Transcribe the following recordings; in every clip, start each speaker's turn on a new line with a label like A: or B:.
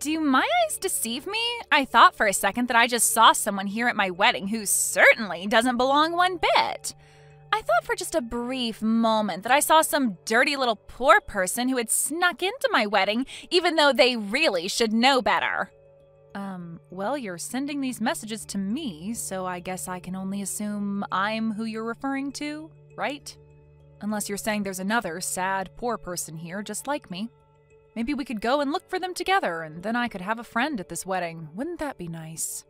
A: do my eyes deceive me? I thought for a second that I just saw someone here at my wedding who certainly doesn't belong one bit. I thought for just a brief moment that I saw some dirty little poor person who had snuck into my wedding, even though they really should know better. Um, well, you're sending these messages to me, so I guess I can only assume I'm who you're referring to, right? Unless you're saying there's another sad, poor person here just like me. Maybe we could go and look for them together, and then I could have a friend at this wedding. Wouldn't that be nice?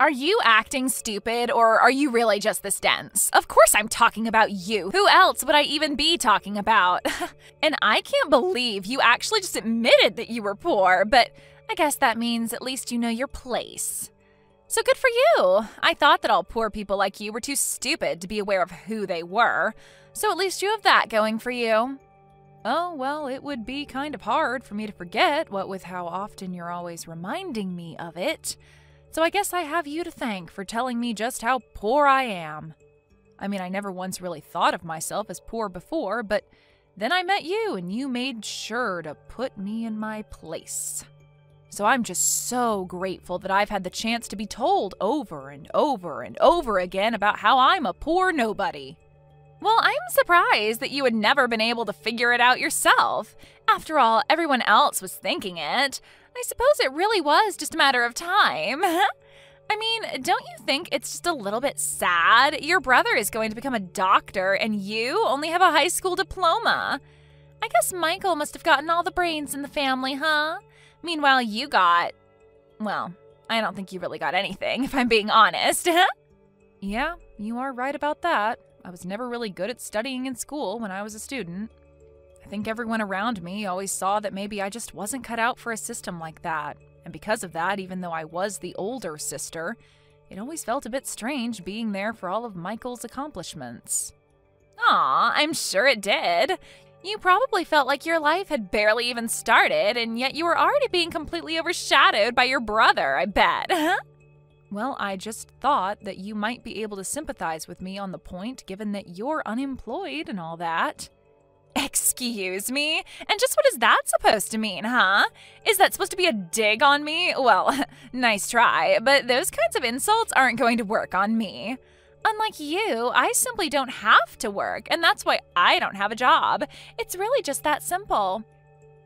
A: Are you acting stupid or are you really just this dense? Of course I'm talking about you. Who else would I even be talking about? and I can't believe you actually just admitted that you were poor, but I guess that means at least you know your place. So good for you. I thought that all poor people like you were too stupid to be aware of who they were. So at least you have that going for you. Oh, well, it would be kind of hard for me to forget, what with how often you're always reminding me of it. So I guess I have you to thank for telling me just how poor I am. I mean, I never once really thought of myself as poor before, but then I met you and you made sure to put me in my place. So I'm just so grateful that I've had the chance to be told over and over and over again about how I'm a poor nobody. Well, I'm surprised that you had never been able to figure it out yourself. After all, everyone else was thinking it. I suppose it really was just a matter of time. I mean, don't you think it's just a little bit sad? Your brother is going to become a doctor, and you only have a high school diploma. I guess Michael must have gotten all the brains in the family, huh? Meanwhile, you got. Well, I don't think you really got anything, if I'm being honest. yeah, you are right about that. I was never really good at studying in school when I was a student. I think everyone around me always saw that maybe I just wasn't cut out for a system like that. And because of that, even though I was the older sister, it always felt a bit strange being there for all of Michael's accomplishments. Aw, I'm sure it did. You probably felt like your life had barely even started, and yet you were already being completely overshadowed by your brother, I bet. Well, I just thought that you might be able to sympathize with me on the point, given that you're unemployed and all that. Excuse me? And just what is that supposed to mean, huh? Is that supposed to be a dig on me? Well, nice try, but those kinds of insults aren't going to work on me. Unlike you, I simply don't have to work, and that's why I don't have a job. It's really just that simple.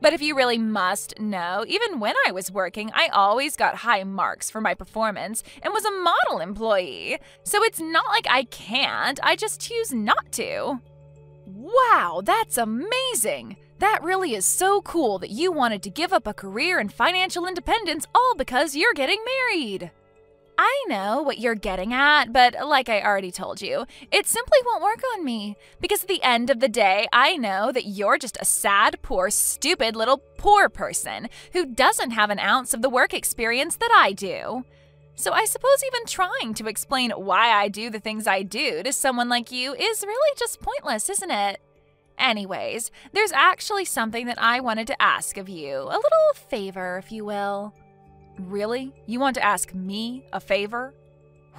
A: But if you really must know, even when I was working, I always got high marks for my performance and was a model employee. So it's not like I can't, I just choose not to. Wow, that's amazing! That really is so cool that you wanted to give up a career and financial independence all because you're getting married. I know what you're getting at, but like I already told you, it simply won't work on me. Because at the end of the day, I know that you're just a sad, poor, stupid little poor person who doesn't have an ounce of the work experience that I do. So I suppose even trying to explain why I do the things I do to someone like you is really just pointless, isn't it? Anyways, there's actually something that I wanted to ask of you. A little favor, if you will. Really? You want to ask me a favor?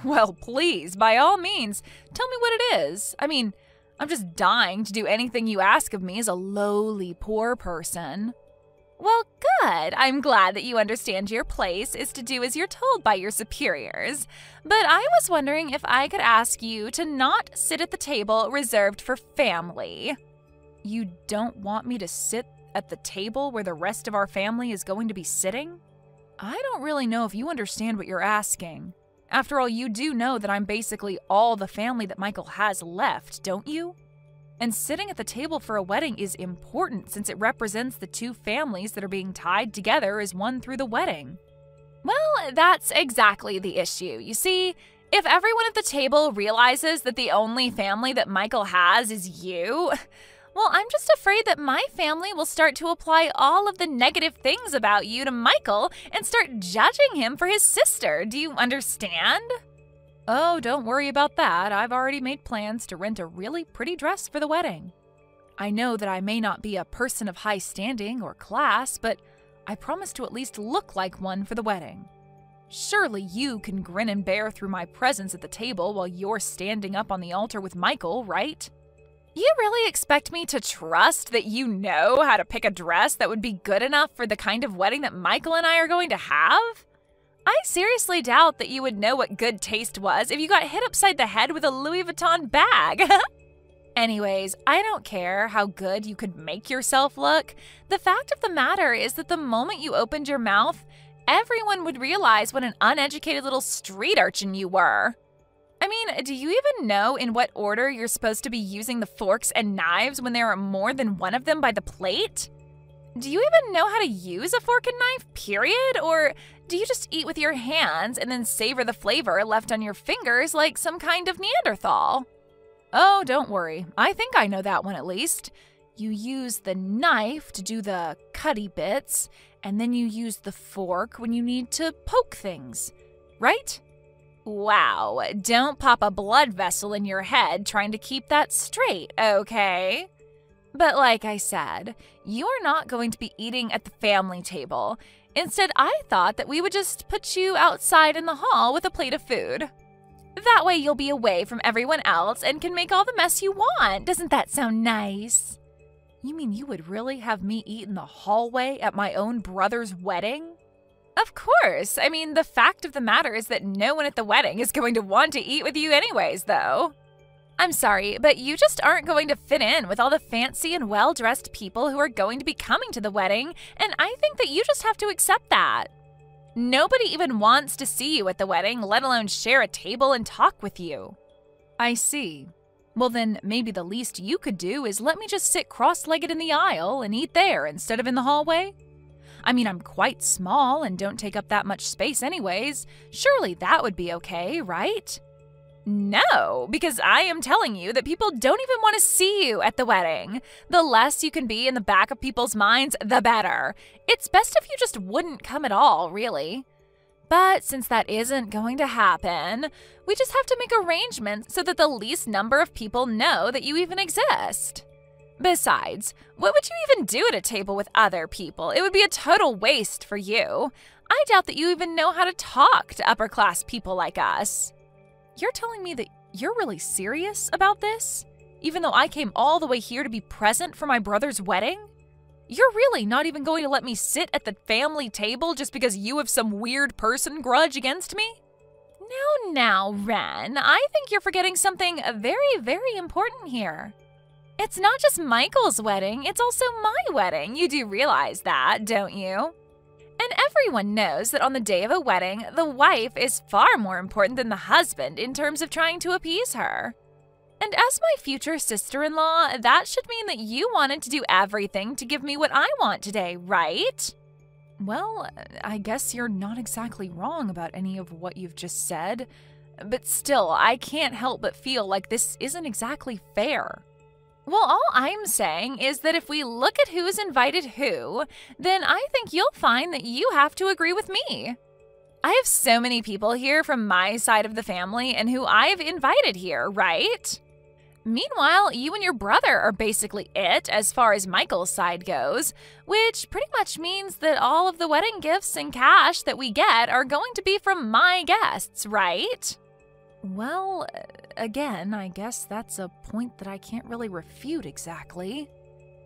A: Well, please, by all means, tell me what it is. I mean, I'm just dying to do anything you ask of me as a lowly poor person. Well, good. I'm glad that you understand your place is to do as you're told by your superiors. But I was wondering if I could ask you to not sit at the table reserved for family. You don't want me to sit at the table where the rest of our family is going to be sitting? I don't really know if you understand what you're asking. After all, you do know that I'm basically all the family that Michael has left, don't you? And sitting at the table for a wedding is important since it represents the two families that are being tied together as one through the wedding. Well, that's exactly the issue. You see, if everyone at the table realizes that the only family that Michael has is you, well, I'm just afraid that my family will start to apply all of the negative things about you to Michael and start judging him for his sister. Do you understand? Oh, don't worry about that. I've already made plans to rent a really pretty dress for the wedding. I know that I may not be a person of high standing or class, but I promise to at least look like one for the wedding. Surely you can grin and bear through my presence at the table while you're standing up on the altar with Michael, right? You really expect me to trust that you know how to pick a dress that would be good enough for the kind of wedding that Michael and I are going to have? I seriously doubt that you would know what good taste was if you got hit upside the head with a Louis Vuitton bag. Anyways, I don't care how good you could make yourself look. The fact of the matter is that the moment you opened your mouth, everyone would realize what an uneducated little street urchin you were. I mean, do you even know in what order you're supposed to be using the forks and knives when there are more than one of them by the plate? Do you even know how to use a fork and knife, period? Or do you just eat with your hands and then savor the flavor left on your fingers like some kind of Neanderthal? Oh, don't worry. I think I know that one at least. You use the knife to do the cutty bits, and then you use the fork when you need to poke things, right? Wow, don't pop a blood vessel in your head trying to keep that straight, okay? But like I said, you are not going to be eating at the family table. Instead, I thought that we would just put you outside in the hall with a plate of food. That way, you'll be away from everyone else and can make all the mess you want. Doesn't that sound nice? You mean you would really have me eat in the hallway at my own brother's wedding? Of course. I mean, the fact of the matter is that no one at the wedding is going to want to eat with you, anyways, though. I'm sorry, but you just aren't going to fit in with all the fancy and well dressed people who are going to be coming to the wedding, and I think that you just have to accept that. Nobody even wants to see you at the wedding, let alone share a table and talk with you. I see. Well, then maybe the least you could do is let me just sit cross legged in the aisle and eat there instead of in the hallway? I mean, I'm quite small and don't take up that much space, anyways. Surely that would be okay, right? No, because I am telling you that people don't even want to see you at the wedding. The less you can be in the back of people's minds, the better. It's best if you just wouldn't come at all, really. But since that isn't going to happen, we just have to make arrangements so that the least number of people know that you even exist. Besides, what would you even do at a table with other people? It would be a total waste for you. I doubt that you even know how to talk to upper class people like us. You're telling me that you're really serious about this? Even though I came all the way here to be present for my brother's wedding? You're really not even going to let me sit at the family table just because you have some weird person grudge against me? Now, now, Ren, I think you're forgetting something very, very important here. It's not just Michael's wedding, it's also my wedding. You do realize that, don't you? And everyone knows that on the day of a wedding, the wife is far more important than the husband in terms of trying to appease her. And as my future sister in law, that should mean that you wanted to do everything to give me what I want today, right? Well, I guess you're not exactly wrong about any of what you've just said. But still, I can't help but feel like this isn't exactly fair. Well, all I'm saying is that if we look at who's invited who, then I think you'll find that you have to agree with me. I have so many people here from my side of the family and who I've invited here, right? Meanwhile, you and your brother are basically it as far as Michael's side goes, which pretty much means that all of the wedding gifts and cash that we get are going to be from my guests, right? Well, again, I guess that's a point that I can't really refute exactly.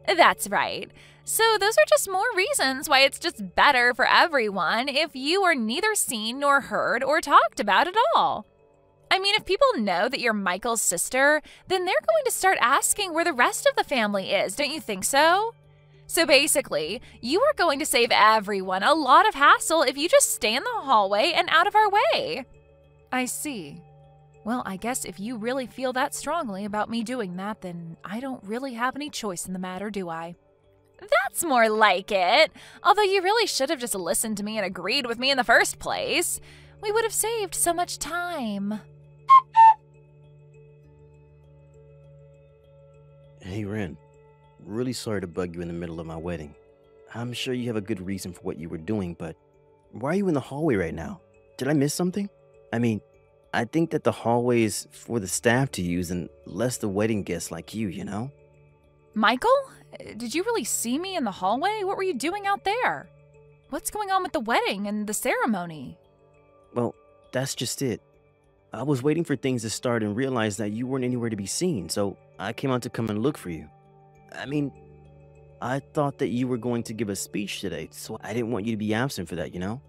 A: That's right. So, those are just more reasons why it's just better for everyone if you are neither seen nor heard or talked about at all. I mean, if people know that you're Michael's sister, then they're going to start asking where the rest of the family is, don't you think so? So basically, you are going to save everyone a lot of hassle if you just stay in the hallway and out of our way. I see. Well, I guess if you really feel that strongly about me doing that, then I don't really have any choice in the matter, do I? That's more like it. Although you really should have just listened to me and agreed with me in the first place. We would have saved so much time.
B: Hey, Ren. Really sorry to bug you in the middle of my wedding. I'm sure you have a good reason for what you were doing, but why are you in the hallway right now? Did I miss something? I mean, I think that the hallway is for the staff to use and less the wedding guests like you, you know?
A: Michael? Did you really see me in the hallway? What were you doing out there? What's going on with the wedding and the ceremony?
B: Well, that's just it. I was waiting for things to start and realized that you weren't anywhere to be seen, so I came out to come and look for you. I mean, I thought that you were going to give a speech today, so I didn't want you to be absent for that, you know?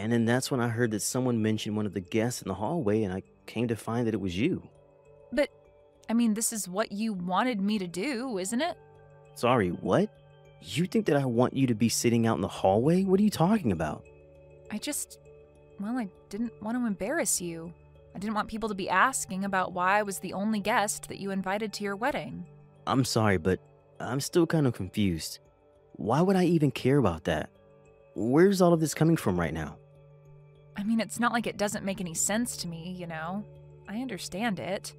B: And then that's when I heard that someone mentioned one of the guests in the hallway, and I came to find that it was you.
A: But, I mean, this is what you wanted me to do, isn't it?
B: Sorry, what? You think that I want you to be sitting out in the hallway? What are you talking about?
A: I just. Well, I didn't want to embarrass you. I didn't want people to be asking about why I was the only guest that you invited to your wedding.
B: I'm sorry, but I'm still kind of confused. Why would I even care about that? Where's all of this coming from right now?
A: I mean, it's not like it doesn't make any sense to me, you know? I understand it.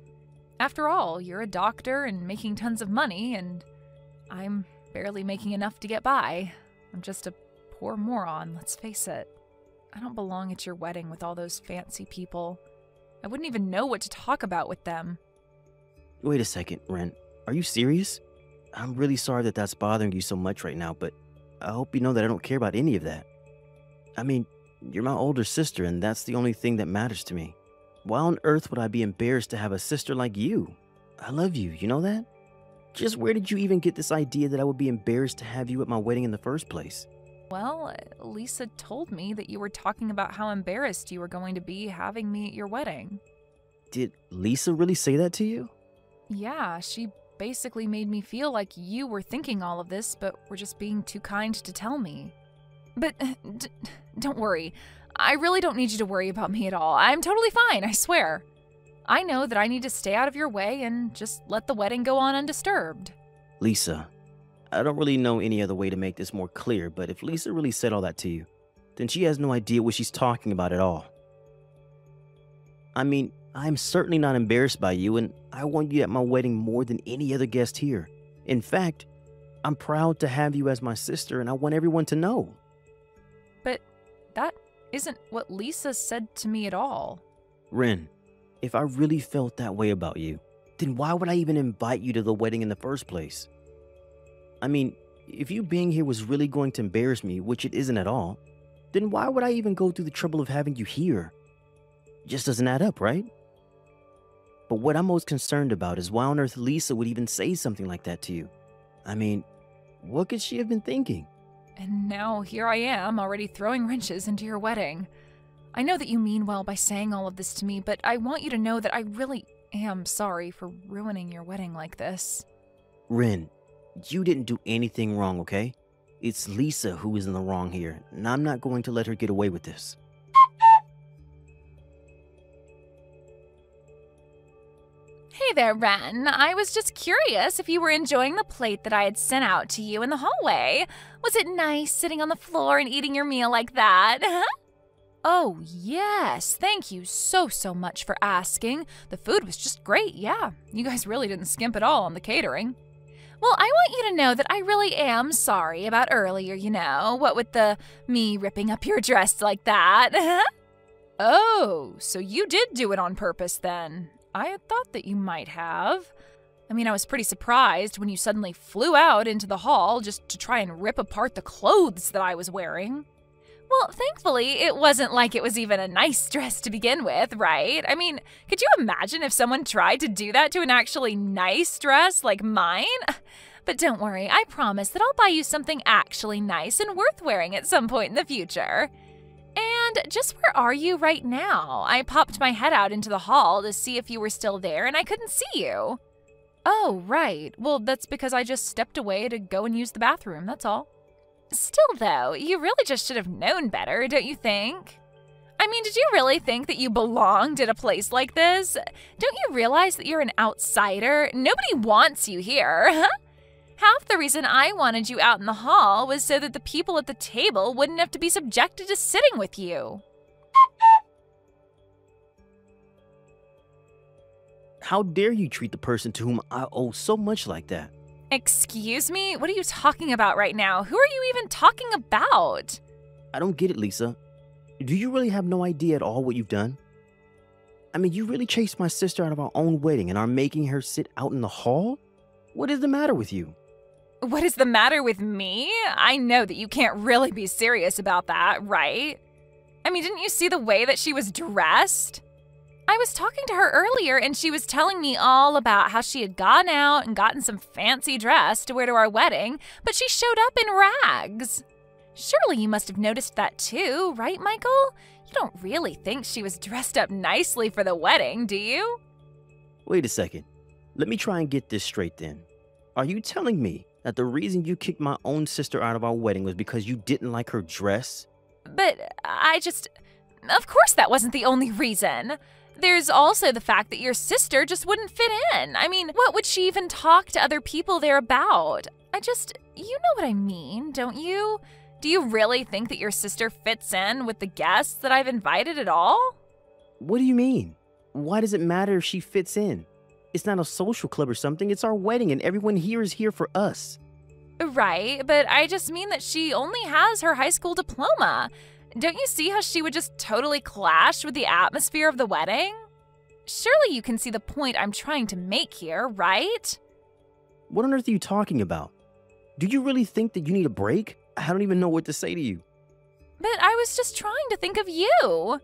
A: After all, you're a doctor and making tons of money, and I'm barely making enough to get by. I'm just a poor moron, let's face it. I don't belong at your wedding with all those fancy people. I wouldn't even know what to talk about with them.
B: Wait a second, Ren. Are you serious? I'm really sorry that that's bothering you so much right now, but I hope you know that I don't care about any of that. I mean, you're my older sister, and that's the only thing that matters to me. Why on earth would I be embarrassed to have a sister like you? I love you, you know that? Just where did you even get this idea that I would be embarrassed to have you at my wedding in the first place?
A: Well, Lisa told me that you were talking about how embarrassed you were going to be having me at your wedding.
B: Did Lisa really say that to you?
A: Yeah, she basically made me feel like you were thinking all of this, but were just being too kind to tell me. But don't worry. I really don't need you to worry about me at all. I'm totally fine, I swear. I know that I need to stay out of your way and just let the wedding go on undisturbed.
B: Lisa, I don't really know any other way to make this more clear, but if Lisa really said all that to you, then she has no idea what she's talking about at all. I mean, I'm certainly not embarrassed by you, and I want you at my wedding more than any other guest here. In fact, I'm proud to have you as my sister, and I want everyone to know.
A: But that isn't what Lisa said to me at all.
B: Ren, if I really felt that way about you, then why would I even invite you to the wedding in the first place? I mean, if you being here was really going to embarrass me, which it isn't at all, then why would I even go through the trouble of having you here? It just doesn't add up, right? But what I'm most concerned about is why on earth Lisa would even say something like that to you. I mean, what could she have been thinking?
A: And now here I am, already throwing wrenches into your wedding. I know that you mean well by saying all of this to me, but I want you to know that I really am sorry for ruining your wedding like this.
B: Ren, you didn't do anything wrong, okay? It's Lisa who is in the wrong here, and I'm not going to let her get away with this.
A: Hey there, Ren. I was just curious if you were enjoying the plate that I had sent out to you in the hallway. Was it nice sitting on the floor and eating your meal like that? oh, yes. Thank you so, so much for asking. The food was just great, yeah. You guys really didn't skimp at all on the catering. Well, I want you to know that I really am sorry about earlier, you know, what with the me ripping up your dress like that. oh, so you did do it on purpose then. I had thought that you might have. I mean, I was pretty surprised when you suddenly flew out into the hall just to try and rip apart the clothes that I was wearing. Well, thankfully, it wasn't like it was even a nice dress to begin with, right? I mean, could you imagine if someone tried to do that to an actually nice dress like mine? But don't worry, I promise that I'll buy you something actually nice and worth wearing at some point in the future. And just where are you right now? I popped my head out into the hall to see if you were still there and I couldn't see you. Oh, right. Well, that's because I just stepped away to go and use the bathroom, that's all. Still, though, you really just should have known better, don't you think? I mean, did you really think that you belonged at a place like this? Don't you realize that you're an outsider? Nobody wants you here. Half the reason I wanted you out in the hall was so that the people at the table wouldn't have to be subjected to sitting with you.
B: How dare you treat the person to whom I owe so much like that?
A: Excuse me? What are you talking about right now? Who are you even talking about?
B: I don't get it, Lisa. Do you really have no idea at all what you've done? I mean, you really chased my sister out of our own wedding and are making her sit out in the hall? What is the matter with you?
A: What is the matter with me? I know that you can't really be serious about that, right? I mean, didn't you see the way that she was dressed? I was talking to her earlier and she was telling me all about how she had gone out and gotten some fancy dress to wear to our wedding, but she showed up in rags. Surely you must have noticed that too, right, Michael? You don't really think she was dressed up nicely for the wedding, do you?
B: Wait a second. Let me try and get this straight then. Are you telling me that the reason you kicked my own sister out of our wedding was because you didn't like her dress?
A: But I just. Of course, that wasn't the only reason. There's also the fact that your sister just wouldn't fit in. I mean, what would she even talk to other people there about? I just. You know what I mean, don't you? Do you really think that your sister fits in with the guests that I've invited at all?
B: What do you mean? Why does it matter if she fits in? It's not a social club or something, it's our wedding, and everyone here is here for us.
A: Right, but I just mean that she only has her high school diploma. Don't you see how she would just totally clash with the atmosphere of the wedding? Surely you can see the point I'm trying to make here, right?
B: What on earth are you talking about? Do you really think that you need a break? I don't even know what to say to you.
A: But I was just trying to think of you.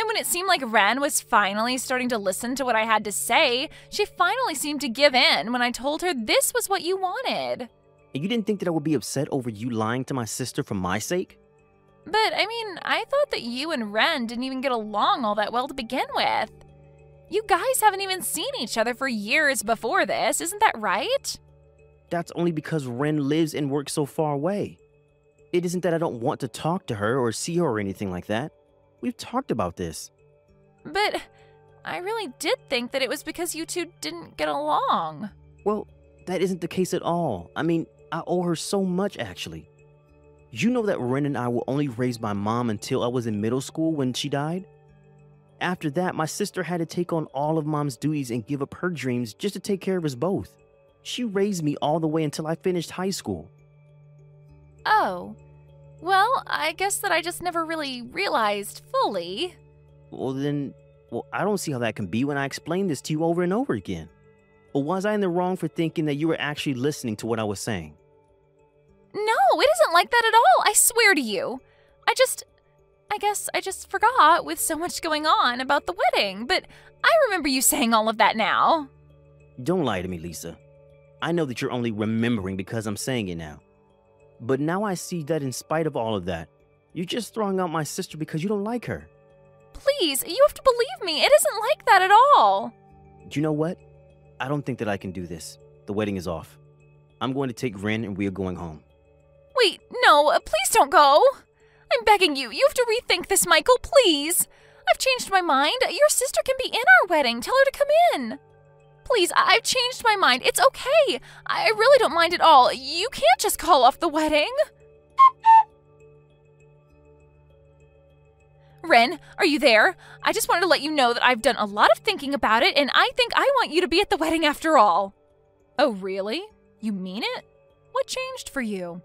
A: And when it seemed like Ren was finally starting to listen to what I had to say, she finally seemed to give in when I told her this was what you wanted.
B: And you didn't think that I would be upset over you lying to my sister for my sake?
A: But I mean, I thought that you and Ren didn't even get along all that well to begin with. You guys haven't even seen each other for years before this, isn't that right?
B: That's only because Ren lives and works so far away. It isn't that I don't want to talk to her or see her or anything like that. We've talked about this.
A: But I really did think that it was because you two didn't get along.
B: Well, that isn't the case at all. I mean, I owe her so much, actually. You know that Ren and I were only raised by mom until I was in middle school when she died? After that, my sister had to take on all of mom's duties and give up her dreams just to take care of us both. She raised me all the way until I finished high school.
A: Oh. Well, I guess that I just never really realized fully.
B: Well, then, well, I don't see how that can be when I explain this to you over and over again. Or was I in the wrong for thinking that you were actually listening to what I was saying?
A: No, it isn't like that at all. I swear to you. I just. I guess I just forgot with so much going on about the wedding, but I remember you saying all of that now.
B: Don't lie to me, Lisa. I know that you're only remembering because I'm saying it now. But now I see that in spite of all of that, you're just throwing out my sister because you don't like her.
A: Please, you have to believe me. It isn't like that at all.
B: Do you know what? I don't think that I can do this. The wedding is off. I'm going to take Ren and we are going home.
A: Wait, no, uh, please don't go. I'm begging you. You have to rethink this, Michael, please. I've changed my mind. Your sister can be in our wedding. Tell her to come in. Please, I- have changed my mind. It's okay. I really don't mind at all. You can't just call off the wedding. Ren, are you there? I just wanted to let you know that I've done a lot of thinking about it, and I think I want you to be at the wedding after all. Oh, really? You mean it? What changed for you?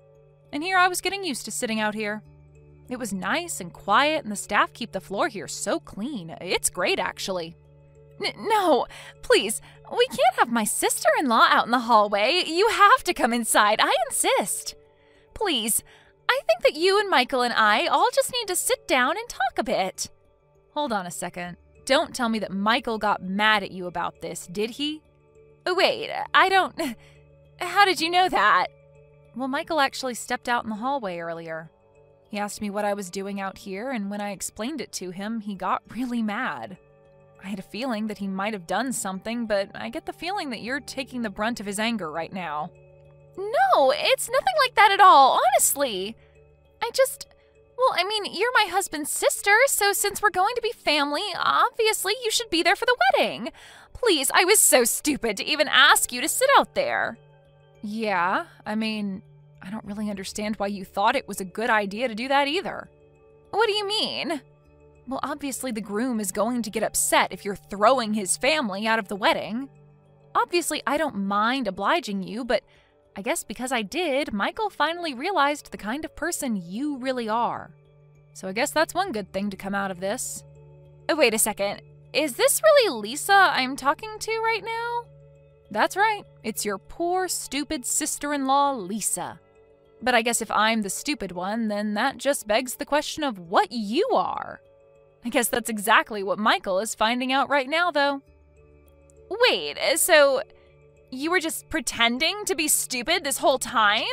A: And here I was getting used to sitting out here. It was nice and quiet, and the staff keep the floor here so clean. It's great, actually. N- no, please, we can't have my sister in law out in the hallway. You have to come inside. I insist. Please, I think that you and Michael and I all just need to sit down and talk a bit. Hold on a second. Don't tell me that Michael got mad at you about this, did he? Oh, wait, I don't. How did you know that? Well, Michael actually stepped out in the hallway earlier. He asked me what I was doing out here, and when I explained it to him, he got really mad. I had a feeling that he might have done something, but I get the feeling that you're taking the brunt of his anger right now. No, it's nothing like that at all, honestly. I just. Well, I mean, you're my husband's sister, so since we're going to be family, obviously you should be there for the wedding. Please, I was so stupid to even ask you to sit out there. Yeah, I mean, I don't really understand why you thought it was a good idea to do that either. What do you mean? Well, obviously, the groom is going to get upset if you're throwing his family out of the wedding. Obviously, I don't mind obliging you, but I guess because I did, Michael finally realized the kind of person you really are. So I guess that's one good thing to come out of this. Oh, wait a second. Is this really Lisa I'm talking to right now? That's right. It's your poor, stupid sister in law, Lisa. But I guess if I'm the stupid one, then that just begs the question of what you are. I guess that's exactly what Michael is finding out right now, though. Wait, so you were just pretending to be stupid this whole time?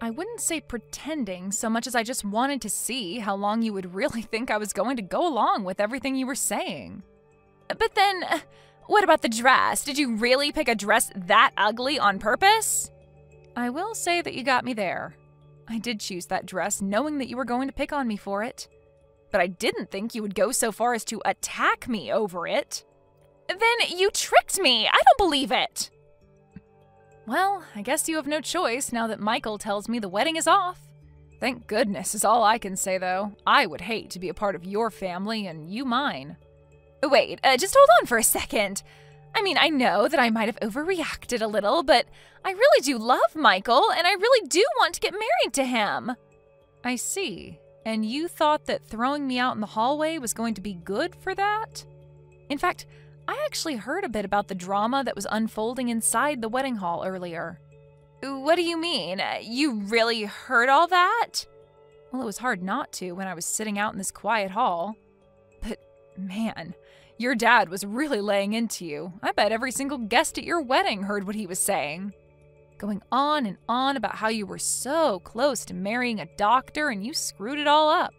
A: I wouldn't say pretending so much as I just wanted to see how long you would really think I was going to go along with everything you were saying. But then, what about the dress? Did you really pick a dress that ugly on purpose? I will say that you got me there. I did choose that dress knowing that you were going to pick on me for it. But I didn't think you would go so far as to attack me over it. Then you tricked me! I don't believe it! Well, I guess you have no choice now that Michael tells me the wedding is off. Thank goodness is all I can say, though. I would hate to be a part of your family and you mine. Wait, uh, just hold on for a second. I mean, I know that I might have overreacted a little, but I really do love Michael, and I really do want to get married to him. I see. And you thought that throwing me out in the hallway was going to be good for that? In fact, I actually heard a bit about the drama that was unfolding inside the wedding hall earlier. What do you mean? You really heard all that? Well, it was hard not to when I was sitting out in this quiet hall. But man, your dad was really laying into you. I bet every single guest at your wedding heard what he was saying. Going on and on about how you were so close to marrying a doctor and you screwed it all up.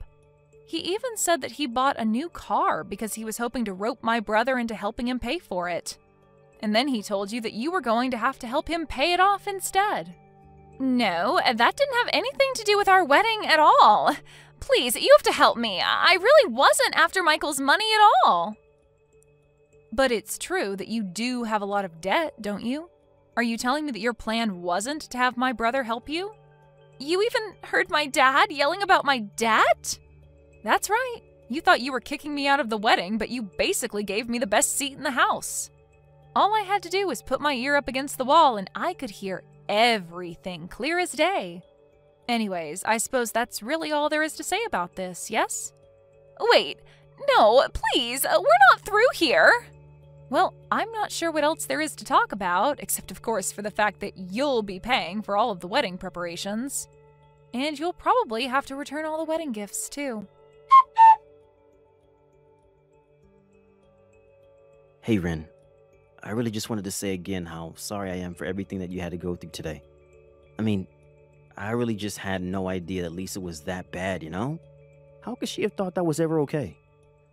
A: He even said that he bought a new car because he was hoping to rope my brother into helping him pay for it. And then he told you that you were going to have to help him pay it off instead. No, that didn't have anything to do with our wedding at all. Please, you have to help me. I really wasn't after Michael's money at all. But it's true that you do have a lot of debt, don't you? Are you telling me that your plan wasn't to have my brother help you? You even heard my dad yelling about my debt? That's right. You thought you were kicking me out of the wedding, but you basically gave me the best seat in the house. All I had to do was put my ear up against the wall and I could hear everything clear as day. Anyways, I suppose that's really all there is to say about this, yes? Wait, no, please, we're not through here. Well, I'm not sure what else there is to talk about, except, of course, for the fact that you'll be paying for all of the wedding preparations. And you'll probably have to return all the wedding gifts, too.
B: Hey, Ren. I really just wanted to say again how sorry I am for everything that you had to go through today. I mean, I really just had no idea that Lisa was that bad, you know? How could she have thought that was ever okay?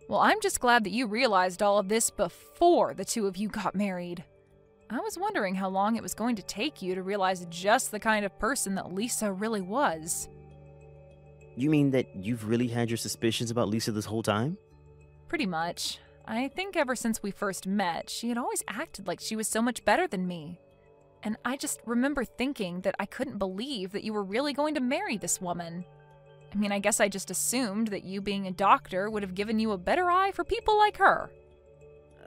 A: Well, I'm just glad that you realized all of this before the two of you got married. I was wondering how long it was going to take you to realize just the kind of person that Lisa really was.
B: You mean that you've really had your suspicions about Lisa this whole time?
A: Pretty much. I think ever since we first met, she had always acted like she was so much better than me. And I just remember thinking that I couldn't believe that you were really going to marry this woman. I mean, I guess I just assumed that you being a doctor would have given you a better eye for people like her.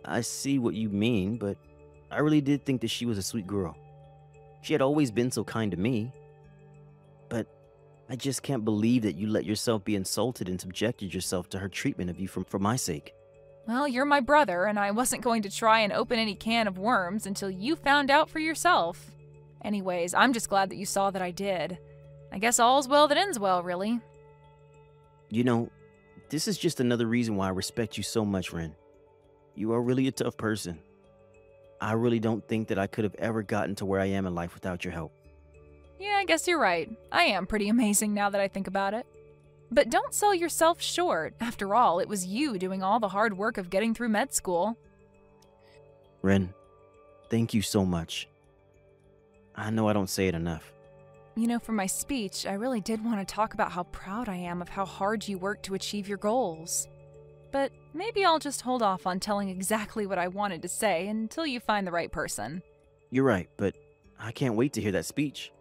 B: I see what you mean, but I really did think that she was a sweet girl. She had always been so kind to me. But I just can't believe that you let yourself be insulted and subjected yourself to her treatment of you for, for my sake.
A: Well, you're my brother, and I wasn't going to try and open any can of worms until you found out for yourself. Anyways, I'm just glad that you saw that I did. I guess all's well that ends well, really.
B: You know, this is just another reason why I respect you so much, Ren. You are really a tough person. I really don't think that I could have ever gotten to where I am in life without your help.
A: Yeah, I guess you're right. I am pretty amazing now that I think about it. But don't sell yourself short. After all, it was you doing all the hard work of getting through med school.
B: Ren, thank you so much. I know I don't say it enough.
A: You know, for my speech, I really did want to talk about how proud I am of how hard you worked to achieve your goals. But maybe I'll just hold off on telling exactly what I wanted to say until you find the right person.
B: You're right, but I can't wait to hear that speech.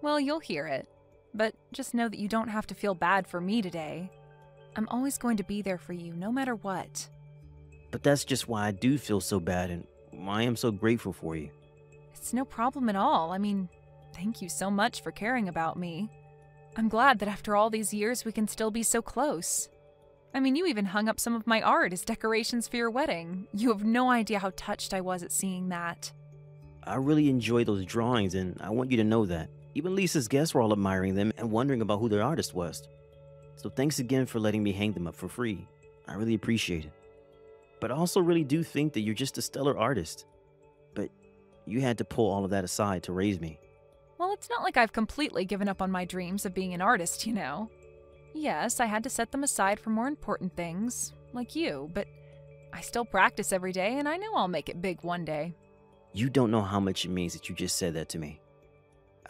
A: Well, you'll hear it. But just know that you don't have to feel bad for me today. I'm always going to be there for you, no matter what.
B: But that's just why I do feel so bad and why I am so grateful for you.
A: It's no problem at all. I mean, Thank you so much for caring about me. I'm glad that after all these years we can still be so close. I mean, you even hung up some of my art as decorations for your wedding. You have no idea how touched I was at seeing that.
B: I really enjoy those drawings, and I want you to know that. Even Lisa's guests were all admiring them and wondering about who their artist was. So thanks again for letting me hang them up for free. I really appreciate it. But I also really do think that you're just a stellar artist. But you had to pull all of that aside to raise me.
A: Well, it's not like I've completely given up on my dreams of being an artist, you know. Yes, I had to set them aside for more important things, like you, but I still practice every day and I know I'll make it big one day.
B: You don't know how much it means that you just said that to me.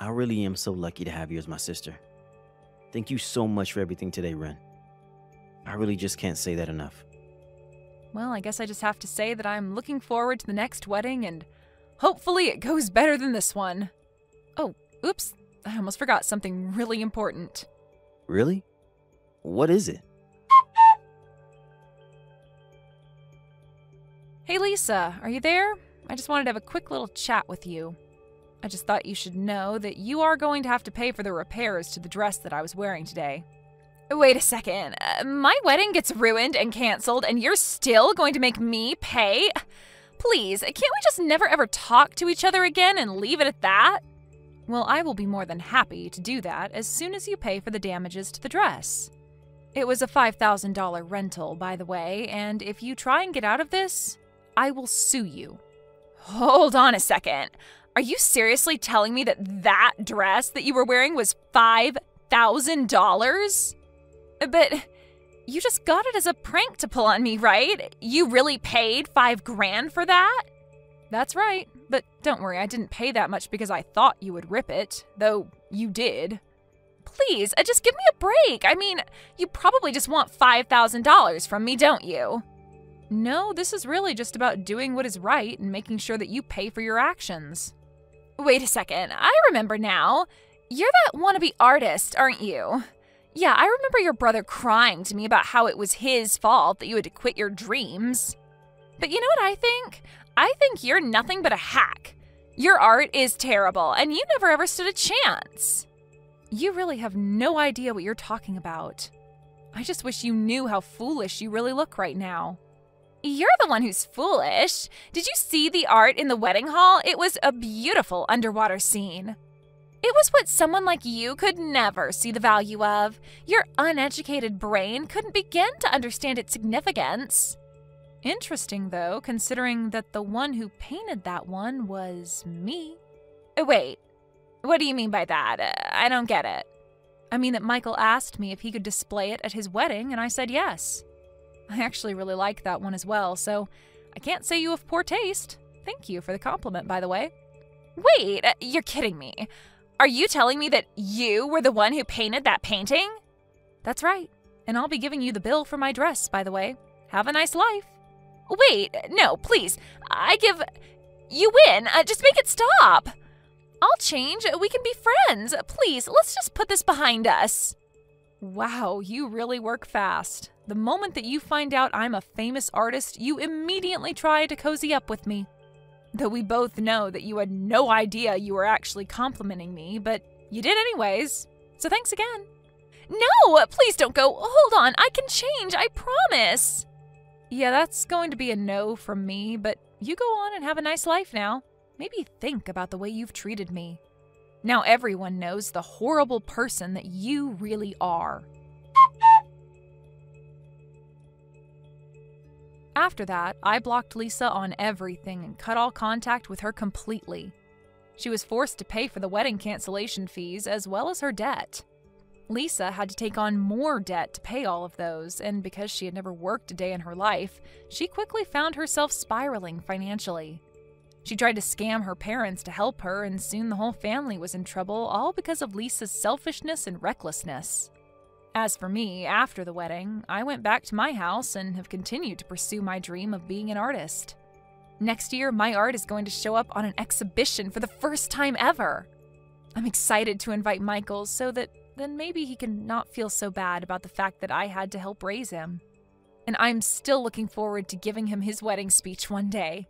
B: I really am so lucky to have you as my sister. Thank you so much for everything today, Ren. I really just can't say that enough.
A: Well, I guess I just have to say that I'm looking forward to the next wedding and hopefully it goes better than this one. Oops, I almost forgot something really important.
B: Really? What is it?
A: Hey, Lisa, are you there? I just wanted to have a quick little chat with you. I just thought you should know that you are going to have to pay for the repairs to the dress that I was wearing today. Wait a second. Uh, my wedding gets ruined and canceled, and you're still going to make me pay? Please, can't we just never ever talk to each other again and leave it at that? Well, I will be more than happy to do that as soon as you pay for the damages to the dress. It was a $5,000 rental, by the way, and if you try and get out of this, I will sue you. Hold on a second. Are you seriously telling me that that dress that you were wearing was $5,000? But you just got it as a prank to pull on me, right? You really paid 5 grand for that? That's right. But don't worry, I didn't pay that much because I thought you would rip it, though you did. Please, uh, just give me a break. I mean, you probably just want $5,000 from me, don't you? No, this is really just about doing what is right and making sure that you pay for your actions. Wait a second, I remember now. You're that wannabe artist, aren't you? Yeah, I remember your brother crying to me about how it was his fault that you had to quit your dreams. But you know what I think? I think you're nothing but a hack. Your art is terrible, and you never ever stood a chance. You really have no idea what you're talking about. I just wish you knew how foolish you really look right now. You're the one who's foolish. Did you see the art in the wedding hall? It was a beautiful underwater scene. It was what someone like you could never see the value of. Your uneducated brain couldn't begin to understand its significance. Interesting, though, considering that the one who painted that one was me. Uh, wait, what do you mean by that? Uh, I don't get it. I mean that Michael asked me if he could display it at his wedding, and I said yes. I actually really like that one as well, so I can't say you have poor taste. Thank you for the compliment, by the way. Wait, uh, you're kidding me. Are you telling me that you were the one who painted that painting? That's right, and I'll be giving you the bill for my dress, by the way. Have a nice life. Wait, no, please. I give. You win. Uh, just make it stop. I'll change. We can be friends. Please, let's just put this behind us. Wow, you really work fast. The moment that you find out I'm a famous artist, you immediately try to cozy up with me. Though we both know that you had no idea you were actually complimenting me, but you did anyways. So thanks again. No, please don't go. Hold on, I can change, I promise. Yeah, that's going to be a no from me, but you go on and have a nice life now. Maybe think about the way you've treated me. Now everyone knows the horrible person that you really are. After that, I blocked Lisa on everything and cut all contact with her completely. She was forced to pay for the wedding cancellation fees as well as her debt. Lisa had to take on more debt to pay all of those, and because she had never worked a day in her life, she quickly found herself spiraling financially. She tried to scam her parents to help her, and soon the whole family was in trouble, all because of Lisa's selfishness and recklessness. As for me, after the wedding, I went back to my house and have continued to pursue my dream of being an artist. Next year, my art is going to show up on an exhibition for the first time ever. I'm excited to invite Michael so that then maybe he can not feel so bad about the fact that I had to help raise him. And I'm still looking forward to giving him his wedding speech one day.